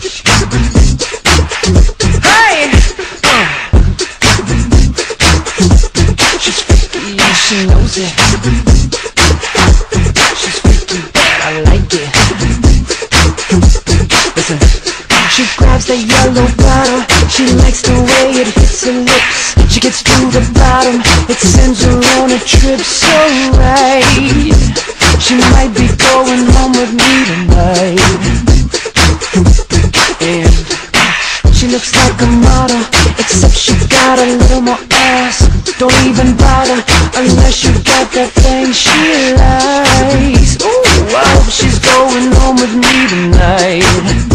Hey! And she knows it. She's freaky, I like it. Listen. She grabs yellow bottle She likes the way it hits her lips She gets to the bottom It sends her on a trip so right She might be going home with me looks like a model Except she got a little more ass. Don't even bother Unless you got that thing she likes. Ooh, I hope she's going home with me tonight.